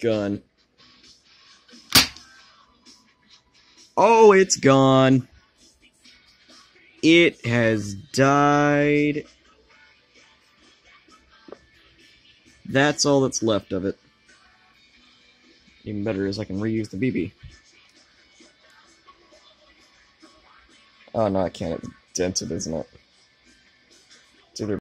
gun. Oh, it's gone. It has died. That's all that's left of it. Even better is I can reuse the BB. Oh no, I can't. It's dented, isn't it? It's either